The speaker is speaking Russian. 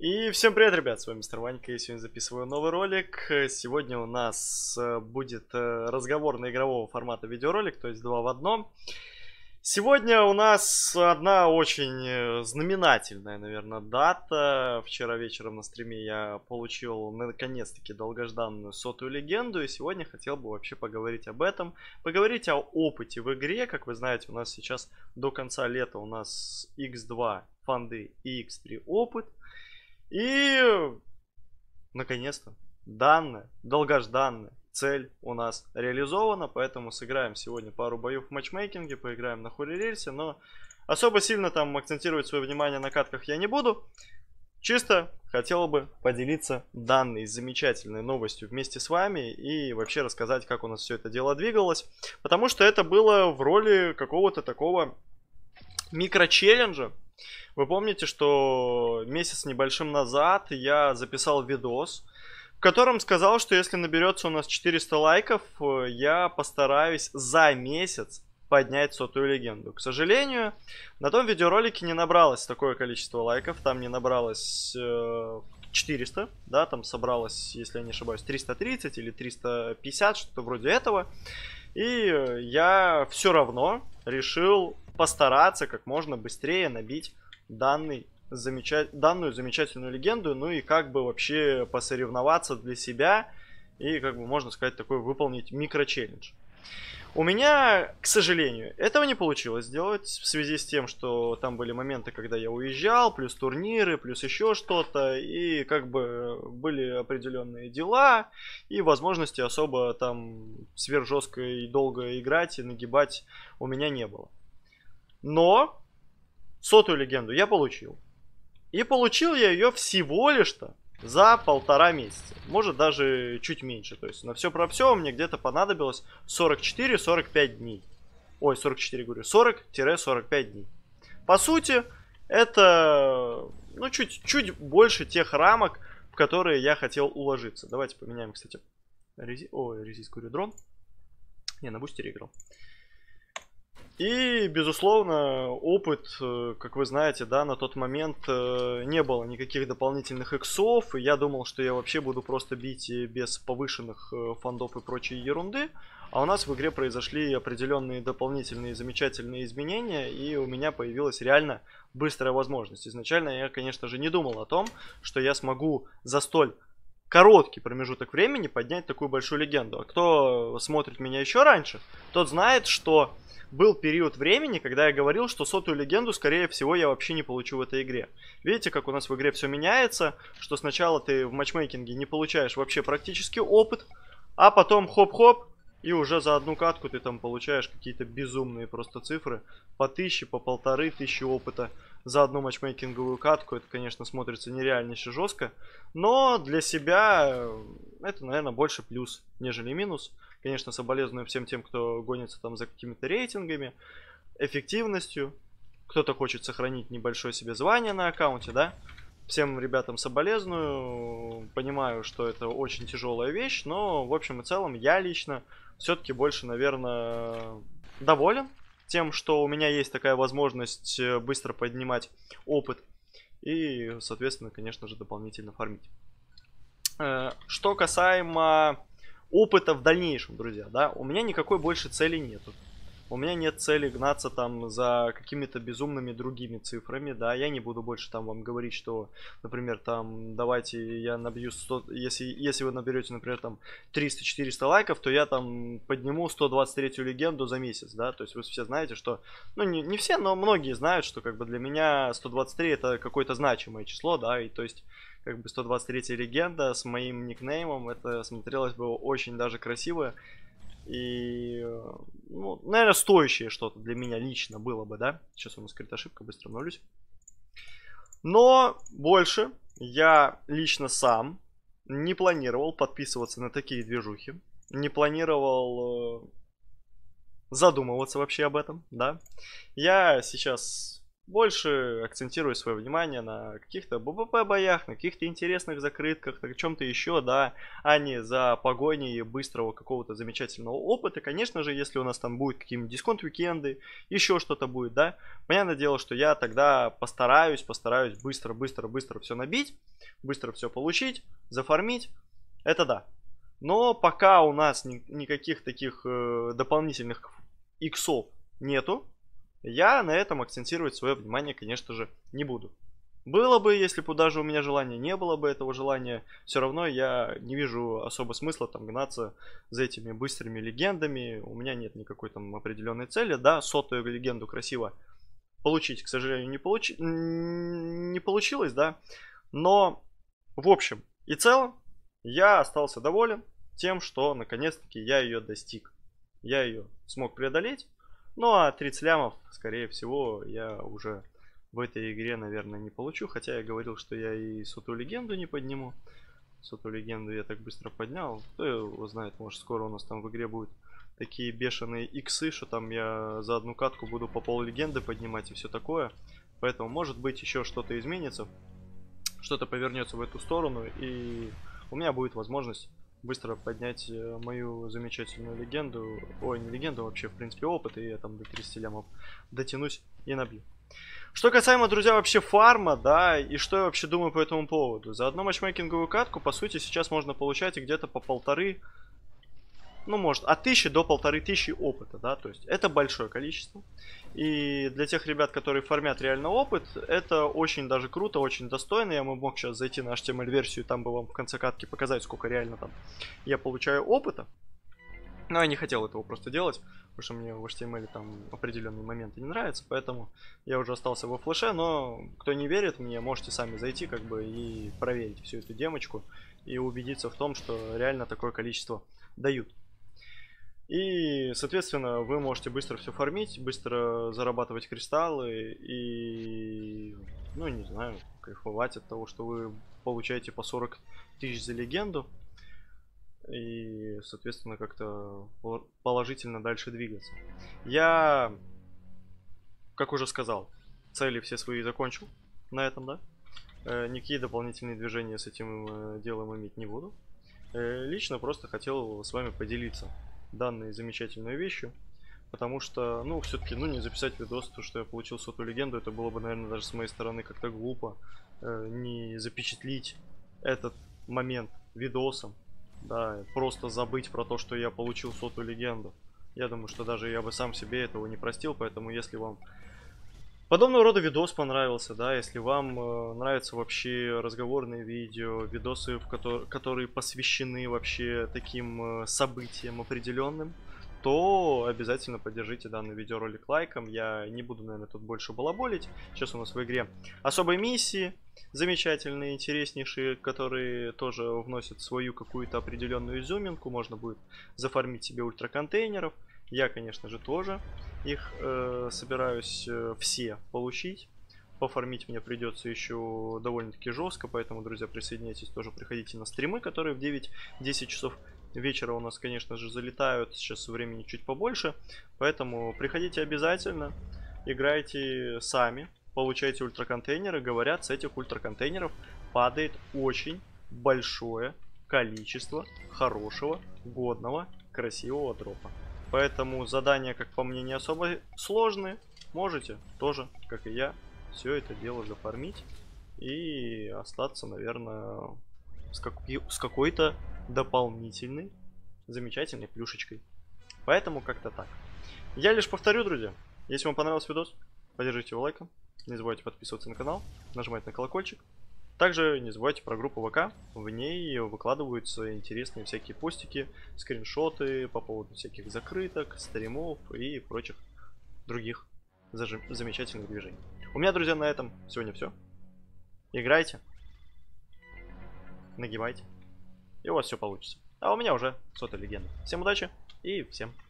И всем привет, ребят, с вами Мистер Ванька, я сегодня записываю новый ролик. Сегодня у нас э, будет э, разговорный игрового формата видеоролик, то есть два в одном. Сегодня у нас одна очень э, знаменательная, наверное, дата. Вчера вечером на стриме я получил наконец-таки долгожданную сотую легенду. И сегодня хотел бы вообще поговорить об этом. Поговорить о опыте в игре. Как вы знаете, у нас сейчас до конца лета у нас X2 фанды и X3 опыт. И, наконец-то, данная, долгожданная цель у нас реализована, поэтому сыграем сегодня пару боев в матчмейкинге, поиграем на хули рельсе, но особо сильно там акцентировать свое внимание на катках я не буду. Чисто хотел бы поделиться данной замечательной новостью вместе с вами и вообще рассказать, как у нас все это дело двигалось. Потому что это было в роли какого-то такого микрочелленджа, вы помните, что месяц небольшим назад я записал видос, в котором сказал, что если наберется у нас 400 лайков, э, я постараюсь за месяц поднять сотую легенду. К сожалению, на том видеоролике не набралось такое количество лайков, там не набралось 400, э, да, там собралось, если я не ошибаюсь, 330 или 350, что-то вроде этого. И э, я все равно решил постараться как можно быстрее набить данный данную замечательную легенду, ну и как бы вообще посоревноваться для себя и, как бы можно сказать, такой выполнить микрочеллендж. У меня, к сожалению, этого не получилось сделать в связи с тем, что там были моменты, когда я уезжал, плюс турниры, плюс еще что-то, и как бы были определенные дела, и возможности особо там сверхжестко и долго играть и нагибать у меня не было. Но сотую легенду я получил. И получил я ее всего лишь-то за полтора месяца. Может даже чуть меньше. То есть на все про все мне где-то понадобилось 44-45 дней. Ой, 44 говорю. 40-45 дней. По сути, это ну, чуть, чуть больше тех рамок, в которые я хотел уложиться. Давайте поменяем, кстати, рези... Ой, резист, говорю, дрон. Не, на бустере играл. И, безусловно, опыт, э, как вы знаете, да, на тот момент э, не было никаких дополнительных иксов, и я думал, что я вообще буду просто бить без повышенных э, фондов и прочей ерунды. А у нас в игре произошли определенные дополнительные замечательные изменения, и у меня появилась реально быстрая возможность. Изначально я, конечно же, не думал о том, что я смогу за столь короткий промежуток времени поднять такую большую легенду. А кто смотрит меня еще раньше, тот знает, что был период времени, когда я говорил, что сотую легенду, скорее всего, я вообще не получу в этой игре. Видите, как у нас в игре все меняется, что сначала ты в матчмейкинге не получаешь вообще практически опыт, а потом хоп-хоп, и уже за одну катку ты там получаешь какие-то безумные просто цифры. По тысяче, по полторы тысячи опыта за одну матчмейкинговую катку. Это, конечно, смотрится нереальнейше жестко. Но для себя это, наверное, больше плюс, нежели минус. Конечно, соболезную всем тем, кто гонится там за какими-то рейтингами, эффективностью. Кто-то хочет сохранить небольшое себе звание на аккаунте, да? Всем ребятам соболезную. Понимаю, что это очень тяжелая вещь, но в общем и целом я лично все-таки больше, наверное, доволен тем, что у меня есть такая возможность э, быстро поднимать опыт и, соответственно, конечно же, дополнительно фармить. Э, что касаемо опыта в дальнейшем, друзья, да, у меня никакой больше цели нету. У меня нет цели гнаться там за какими-то безумными другими цифрами, да, я не буду больше там вам говорить, что, например, там, давайте я набью 100, если, если вы наберете, например, там 300-400 лайков, то я там подниму 123 легенду за месяц, да, то есть вы все знаете, что, ну, не, не все, но многие знают, что как бы для меня 123 это какое-то значимое число, да, и то есть как бы 123 легенда с моим никнеймом, это смотрелось бы очень даже красиво. И, ну, наверное, стоящее что-то для меня лично было бы, да? Сейчас у нас скрыта ошибка, быстро обновлюсь. Но больше я лично сам не планировал подписываться на такие движухи. Не планировал э, задумываться вообще об этом, да. Я сейчас больше акцентирую свое внимание на каких-то ББП боях, на каких-то интересных закрытках, на чем-то еще, да, а не за погоней быстрого какого-то замечательного опыта. Конечно же, если у нас там будет какие-нибудь discount weekend ы, еще что-то будет, да, понятное дело, что я тогда постараюсь, постараюсь быстро-быстро-быстро все набить, быстро все получить, зафармить, это да. Но пока у нас ни, никаких таких э, дополнительных иксов нету, я на этом акцентировать свое внимание, конечно же, не буду. Было бы, если бы даже у меня желания не было бы этого желания, все равно я не вижу особо смысла там гнаться за этими быстрыми легендами. У меня нет никакой там определенной цели. Да, сотую легенду красиво получить, к сожалению, не, получи... не получилось, да. Но, в общем и целом, я остался доволен тем, что наконец-таки я ее достиг. Я ее смог преодолеть. Ну а 30 лямов, скорее всего, я уже в этой игре, наверное, не получу. Хотя я говорил, что я и сотую легенду не подниму. Сотую легенду я так быстро поднял. Кто его знает, может скоро у нас там в игре будет такие бешеные иксы, что там я за одну катку буду по пол легенды поднимать и все такое. Поэтому, может быть, еще что-то изменится. Что-то повернется в эту сторону. И у меня будет возможность быстро поднять э, мою замечательную легенду, ой, не легенду, вообще, в принципе, опыт, и я там до 30 лямов дотянусь и набью. Что касаемо, друзья, вообще фарма, да, и что я вообще думаю по этому поводу. За одну матчмейкинговую катку, по сути, сейчас можно получать где-то по полторы ну, может, от 1000 до 1500 опыта, да, то есть это большое количество. И для тех ребят, которые формят реально опыт, это очень даже круто, очень достойно. Я мог сейчас зайти на HTML-версию, там бы вам в конце катки показать, сколько реально там я получаю опыта. Но я не хотел этого просто делать, потому что мне в HTML там определенные моменты не нравятся, поэтому я уже остался во флеше, но кто не верит мне, можете сами зайти как бы и проверить всю эту демочку и убедиться в том, что реально такое количество дают. И, соответственно, вы можете быстро все фармить, быстро зарабатывать кристаллы и, ну, не знаю, кайфовать от того, что вы получаете по 40 тысяч за легенду. И, соответственно, как-то положительно дальше двигаться. Я, как уже сказал, цели все свои закончил на этом, да? Э, никакие дополнительные движения с этим э, делом иметь не буду. Э, лично просто хотел с вами поделиться данной замечательной вещью. Потому что, ну, все-таки, ну, не записать видос, то, что я получил сотую легенду, это было бы, наверное, даже с моей стороны как-то глупо. Э, не запечатлить этот момент видосом, да, просто забыть про то, что я получил сотую легенду. Я думаю, что даже я бы сам себе этого не простил, поэтому если вам подобного рода видос понравился, да, если вам э, нравятся вообще разговорные видео, видосы, в которые, которые посвящены вообще таким э, событиям определенным, то обязательно поддержите данный видеоролик лайком. Я не буду, наверное, тут больше балаболить. Сейчас у нас в игре особые миссии, замечательные, интереснейшие, которые тоже вносят свою какую-то определенную изюминку. Можно будет зафармить себе ультраконтейнеров. Я, конечно же, тоже их э, собираюсь э, все получить. Пофармить мне придется еще довольно-таки жестко, поэтому, друзья, присоединяйтесь, тоже приходите на стримы, которые в 9-10 часов вечера у нас, конечно же, залетают. Сейчас времени чуть побольше, поэтому приходите обязательно, играйте сами, получайте ультраконтейнеры. Говорят, с этих ультраконтейнеров падает очень большое количество хорошего, годного, красивого дропа. Поэтому задания, как по мне, не особо сложные. Можете тоже, как и я, все это дело зафармить и остаться, наверное, с, как... с какой-то дополнительной замечательной плюшечкой. Поэтому как-то так. Я лишь повторю, друзья, если вам понравился видос, поддержите его лайком, не забывайте подписываться на канал, нажимать на колокольчик, также не забывайте про группу ВК, в ней выкладываются интересные всякие постики, скриншоты по поводу всяких закрыток, стримов и прочих других замечательных движений. У меня, друзья, на этом сегодня все. Играйте, нагибайте, и у вас все получится. А у меня уже сотая легенда. Всем удачи и всем пока.